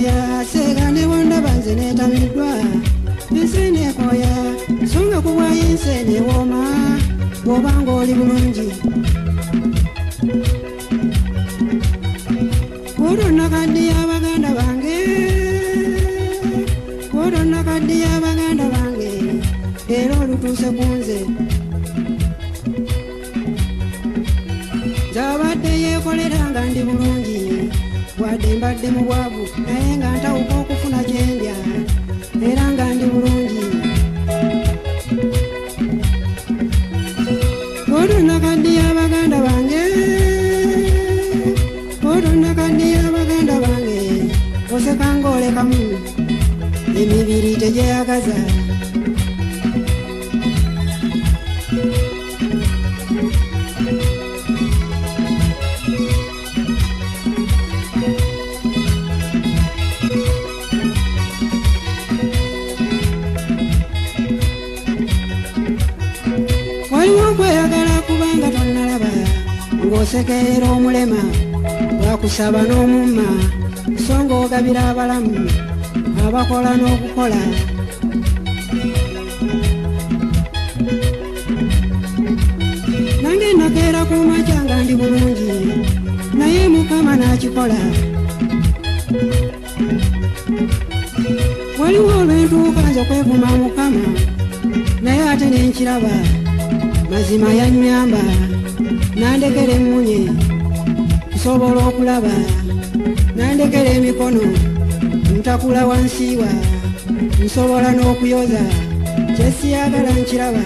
nekoya seega newondaba nze netamiddwa nsi nekoya songa kubwayinse newooma bw'obanga oli bulungi. Olwonnakaddiya abaganda bange. Olwonnakaddiya abaganda bange. Era olutuuse ku nze. Nzabadde yeekolera nga ndi bulungi wadde mbadde mu bwavu naye nga ntawuka okufuna kyendya era nga ndi bulungi. Olwonnakaddiya abaganda bange olwonnakaddiya abaganda bange osekanga olekamu emibiri tegyeyagaza waliwo okweyagala kubanga tonnalaba. Ng'osekeera omulema lwakusaba n'omumma so ng'ogabira abalamu abakola n'okukola. Nange nakeera ku makya nga ndi bulungi naye mukama n'akikola. Waliwo olwentuuka nze okwevuma mukama naye ate nenkiraba mazima yannyamba nandekera emmunye nsobola okulaba nandekera emikono ntakula wansiiwa nsobola n'okuyoza kyesiyagala nkiraba.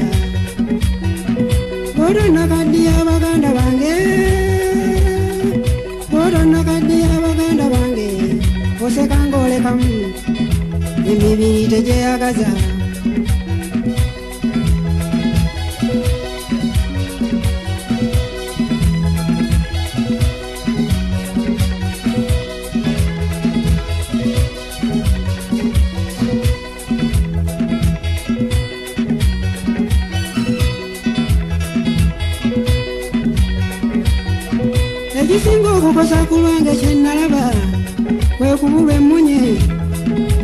Olwonnakaddiya abaganda bange olwonnakaddiya abaganda bange osekanga olekamu emibiri tegyeyagaza ekisinga okukosa ku lwange kyenalaba kwe kubulwa emmunye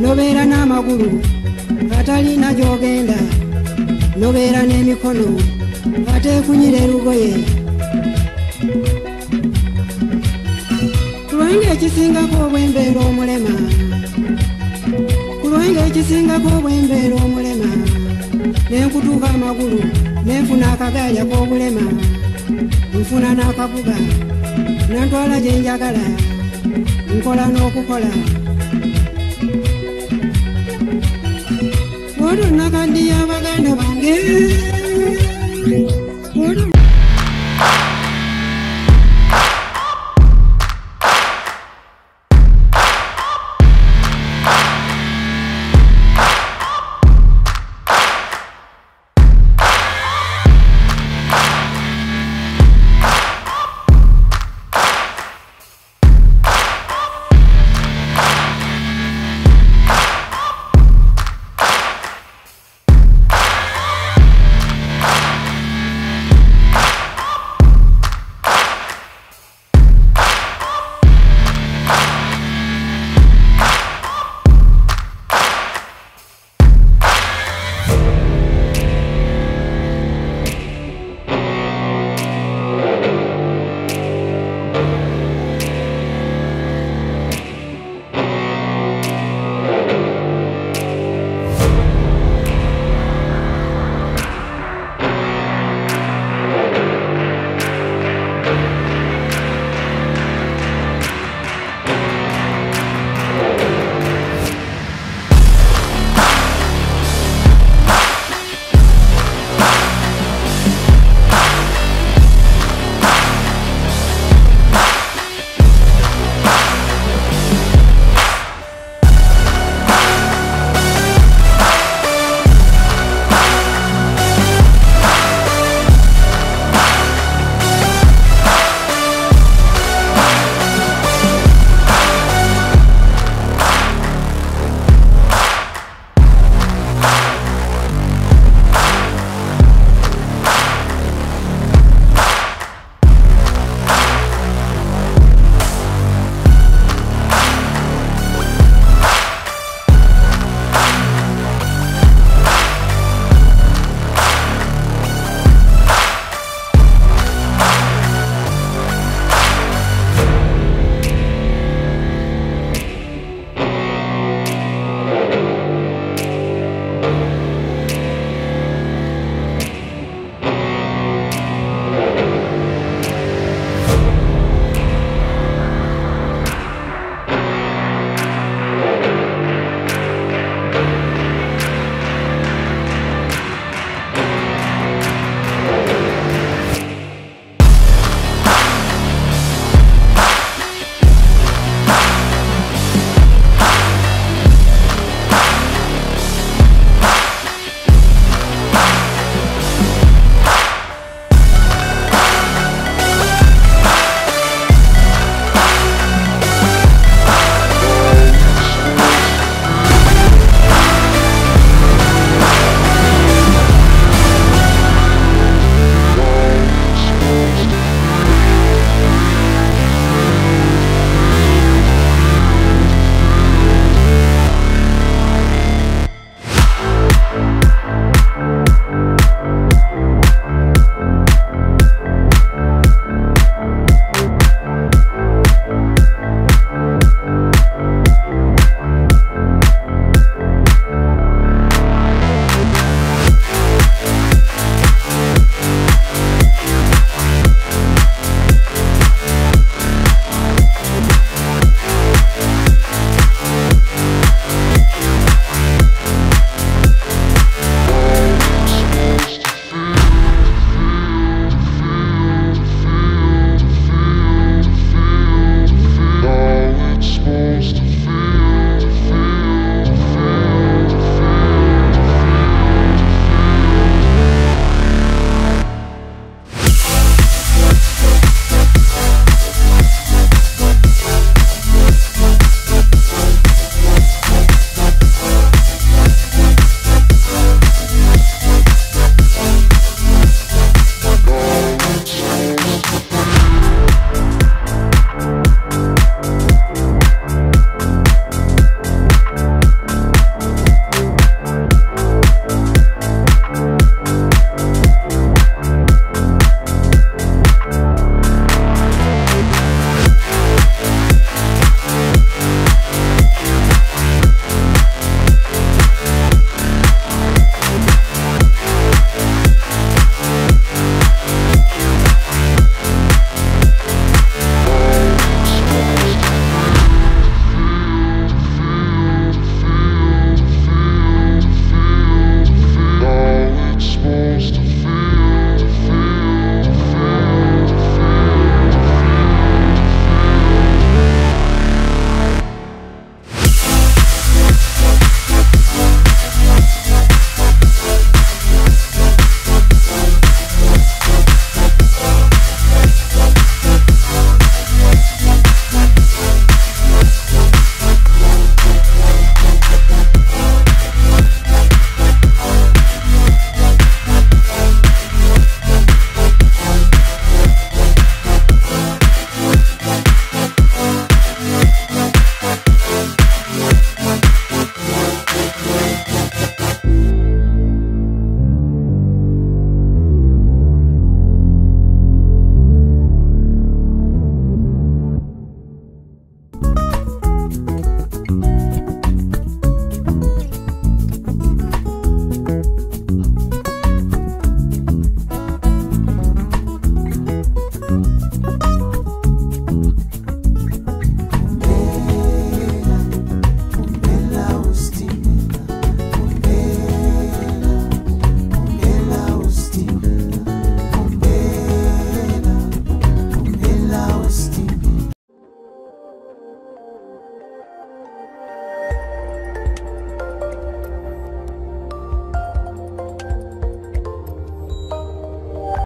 nobeera n'amagulu atalina gy'ogenda nobeera n'emikono ateekunyira erugoye. Ku lwange ekisingako obwembeera omulema ku lwange ekisingako obwembeera omulema nenkutuuka amagulu nenfuna akagaaya k'obulema nfuna n'akabuga nantwala gye njagala nkola n'okukola olwo nakaddiya abaganda bange olwo